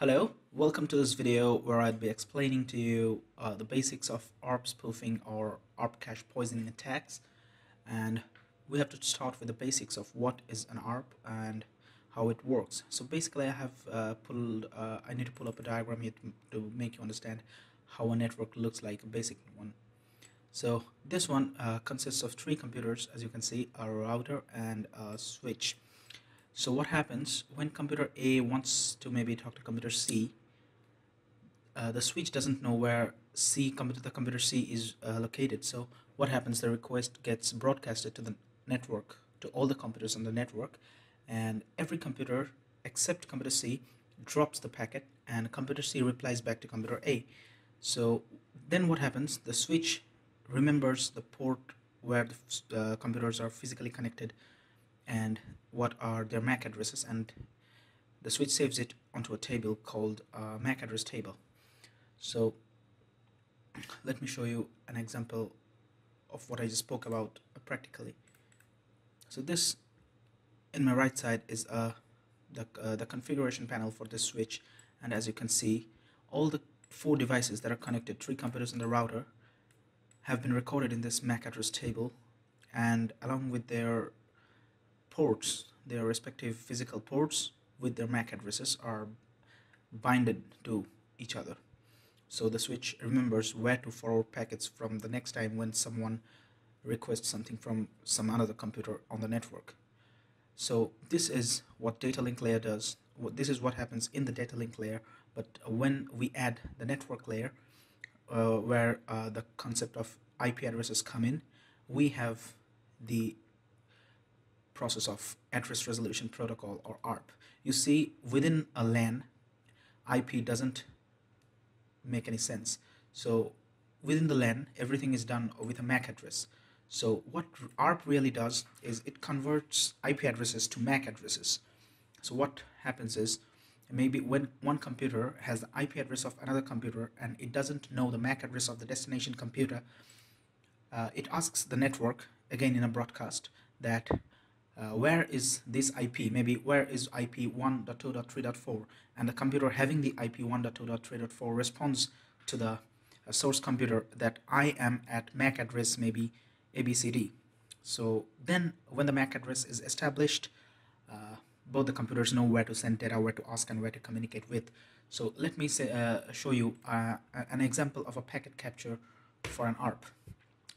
Hello, welcome to this video where I'd be explaining to you uh, the basics of ARP spoofing or ARP cache poisoning attacks and we have to start with the basics of what is an ARP and how it works. So basically I have uh, pulled, uh, I need to pull up a diagram here to, to, make you understand how a network looks like, a basic one. So this one uh, consists of three computers as you can see, a router and a switch. So what happens when computer A wants to maybe talk to computer C, uh, the switch doesn't know where C computer the computer C is uh, located. So what happens? The request gets broadcasted to the network to all the computers on the network, and every computer except computer C drops the packet, and computer C replies back to computer A. So then what happens? The switch remembers the port where the uh, computers are physically connected and what are their MAC addresses and the switch saves it onto a table called MAC address table. So let me show you an example of what I just spoke about uh, practically. So this in my right side is uh, the, uh, the configuration panel for this switch and as you can see all the four devices that are connected, three computers and the router have been recorded in this MAC address table and along with their ports, their respective physical ports with their MAC addresses are binded to each other. So the switch remembers where to forward packets from the next time when someone requests something from some another computer on the network. So this is what data link layer does. This is what happens in the data link layer. But when we add the network layer, uh, where uh, the concept of IP addresses come in, we have the process of address resolution protocol or ARP. You see within a LAN IP doesn't make any sense. So within the LAN everything is done with a MAC address. So what ARP really does is it converts IP addresses to MAC addresses. So what happens is maybe when one computer has the IP address of another computer and it doesn't know the MAC address of the destination computer, uh, it asks the network, again in a broadcast, that uh, where is this IP, maybe where is IP 1.2.3.4 and the computer having the IP 1.2.3.4 responds to the uh, source computer that I am at MAC address maybe ABCD. So then when the MAC address is established, uh, both the computers know where to send data, where to ask and where to communicate with. So let me say, uh, show you uh, an example of a packet capture for an ARP.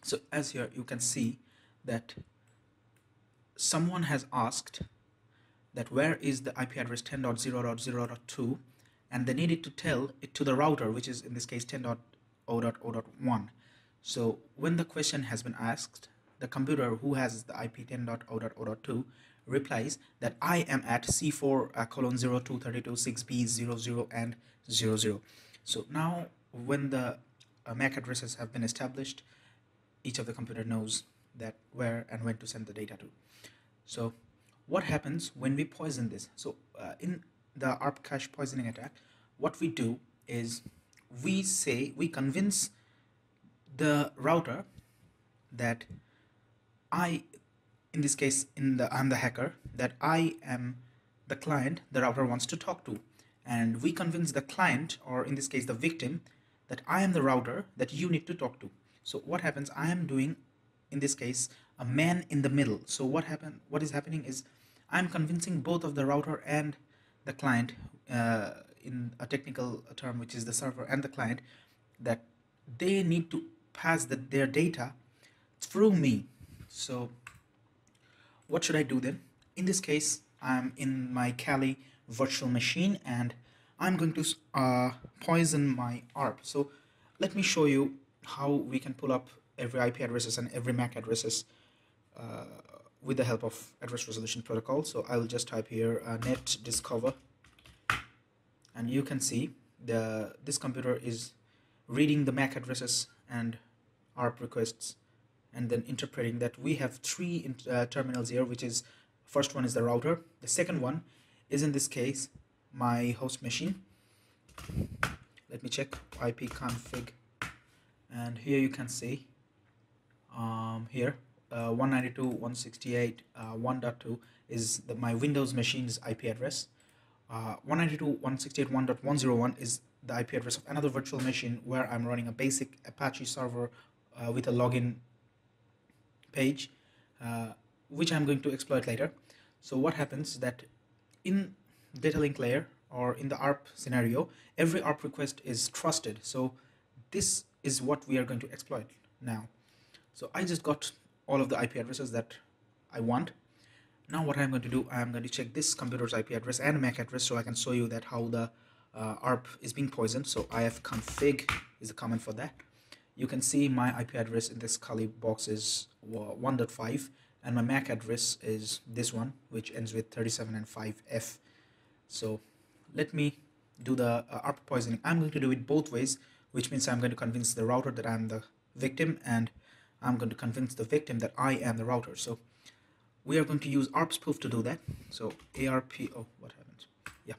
So as here you can see that someone has asked that where is the IP address 10.0.0.2 and they needed to tell it to the router which is in this case 10.0.0.1 so when the question has been asked the computer who has the IP 10.0.0.2 replies that I am at C4 uh, colon 0232 6B 00 and 00 so now when the uh, MAC addresses have been established each of the computer knows that where and when to send the data to so what happens when we poison this? So uh, in the ARP cache poisoning attack, what we do is we say, we convince the router that I, in this case, in the I'm the hacker, that I am the client the router wants to talk to. And we convince the client, or in this case the victim, that I am the router that you need to talk to. So what happens, I am doing, in this case, a man in the middle. So what happened? What is happening is I'm convincing both of the router and the client uh, in a technical term, which is the server and the client, that they need to pass the, their data through me. So what should I do then? In this case, I'm in my Kali virtual machine and I'm going to uh, poison my ARP. So let me show you how we can pull up every IP addresses and every MAC addresses uh, with the help of address resolution protocol. So I will just type here uh, net discover. And you can see the this computer is reading the MAC addresses and ARP requests and then interpreting that. We have three uh, terminals here which is first one is the router. The second one is in this case my host machine. Let me check ip config. And here you can see um, here uh, 192.168.1.2 uh, is the, my Windows machine's IP address. uh, 192.168.1.101 is the IP address of another virtual machine where I'm running a basic Apache server uh, with a login page uh, which I'm going to exploit later. So what happens that in data link layer or in the ARP scenario every ARP request is trusted. So this is what we are going to exploit now so I just got all of the IP addresses that I want. Now what I'm going to do I'm going to check this computer's IP address and MAC address so I can show you that how the uh, ARP is being poisoned. So ifconfig is the command for that. You can see my IP address in this Kali box is 1.5 and my MAC address is this one which ends with 37 and 5F so let me do the uh, ARP poisoning. I'm going to do it both ways which means I'm going to convince the router that I'm the victim and I'm going to convince the victim that I am the router. So we are going to use ARP spoof to do that. So ARP oh what happened? Yeah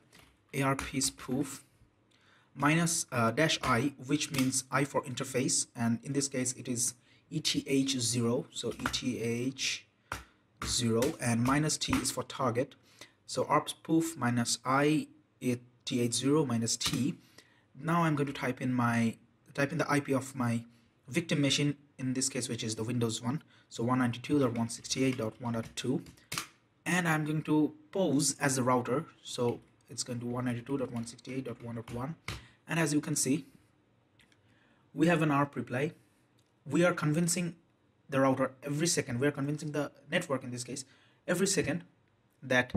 ARP spoof minus uh, dash i which means i for interface. And in this case it is eth0 so eth0 and minus t is for target. So arp spoof minus i eth0 minus t. Now i'm going to type in my type in the ip of my victim machine in this case which is the windows one. So 192.168.1.2 and i'm going to pose as the router. So it's going to 192.168.1.1 and as you can see we have an ARP reply we are convincing the router every second. We are convincing the network in this case every second that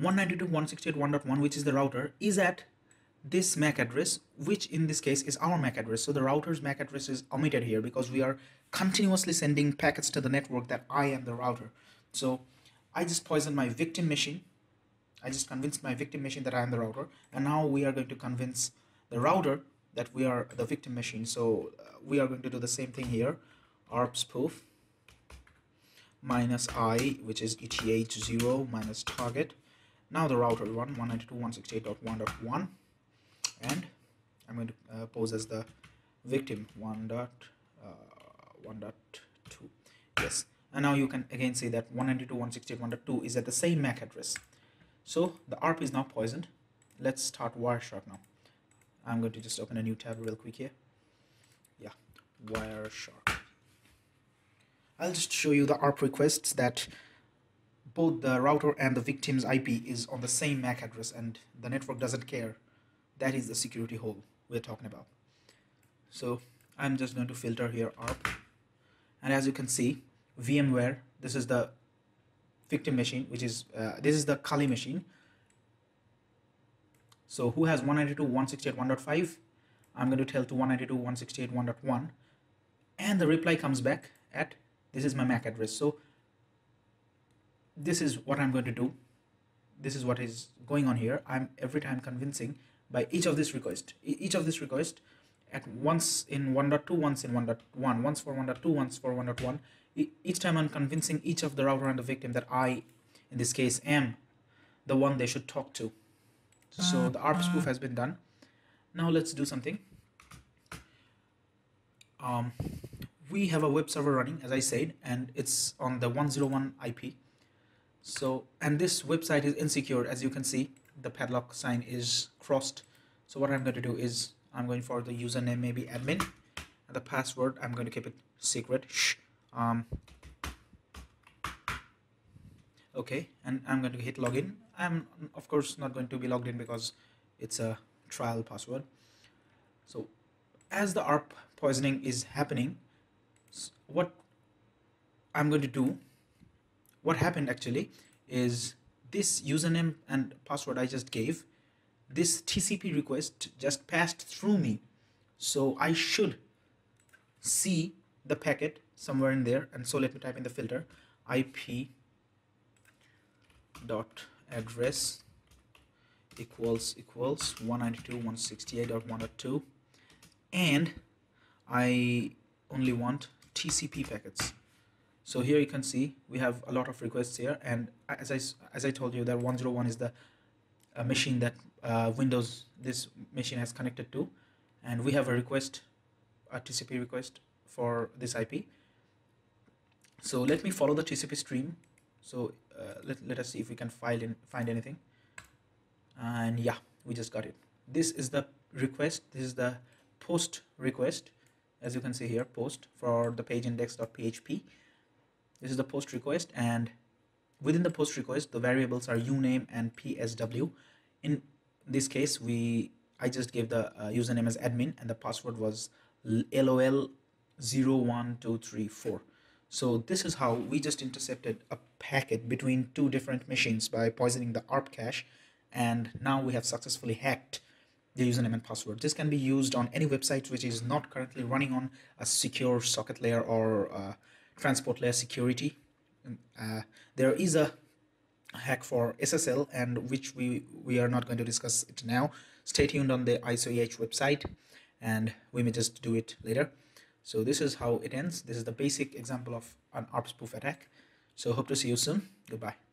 192.168.1.1 which is the router is at this MAC address which in this case is our MAC address. So the router's MAC address is omitted here because we are continuously sending packets to the network that I am the router. So I just poisoned my victim machine. I just convinced my victim machine that I am the router. And now we are going to convince the router that we are the victim machine. So uh, we are going to do the same thing here. Arp spoof minus i which is eth0 minus target. Now the router one 192.168.1.1 and I'm going to uh, pose as the victim 1 dot uh, 1.2 yes and now you can again see that 192.168.1.2 is at the same MAC address so the ARP is now poisoned. Let's start Wireshark now. I'm going to just open a new tab real quick here. Yeah, Wireshark. I'll just show you the ARP requests that both the router and the victim's IP is on the same MAC address and the network doesn't care. That is the security hole we're talking about. So I'm just going to filter here ARP. And as you can see, VMware, this is the victim machine which is uh, this is the Kali machine. So who has 192.168.1.5 I'm going to tell to 192.168.1.1 and the reply comes back at this is my MAC address. So this is what I'm going to do. This is what is going on here. I'm every time convincing by each of this request each of this request at once in 1.2 once in 1.1 once for 1.2 once for 1.1 each time I'm convincing each of the router and the victim that I, in this case, am the one they should talk to. So the ARP spoof has been done. Now let's do something. Um, we have a web server running, as I said, and it's on the 101 IP. So, and this website is insecure, as you can see, the padlock sign is crossed. So what I'm going to do is I'm going for the username, maybe admin, and the password, I'm going to keep it secret. Shh. Um, okay and I'm going to hit login. I'm of course not going to be logged in because it's a trial password. So as the ARP poisoning is happening what I'm going to do what happened actually is this username and password I just gave this TCP request just passed through me. So I should see the packet somewhere in there. And so let me type in the filter ip dot address equals equals 192.168.1.2 and I only want TCP packets. So here you can see we have a lot of requests here. And as I, as I told you that 101 is the uh, machine that uh, Windows this machine has connected to. And we have a request a TCP request for this IP so let me follow the TCP stream. So uh, let, let us see if we can find in find anything. And yeah we just got it. This is the request. This is the post request. As you can see here post for the page index.php this is the post request. And within the post request the variables are uname and psw in this case we i just gave the uh, username as admin and the password was lol 01234 so this is how we just intercepted a packet between two different machines by poisoning the arp cache and now we have successfully hacked the username and password. This can be used on any website which is not currently running on a secure socket layer or uh, transport layer security. Uh, there is a hack for SSL and which we we are not going to discuss it now. Stay tuned on the ISOEH website and we may just do it later. So this is how it ends. This is the basic example of an ARP spoof attack. So hope to see you soon. Goodbye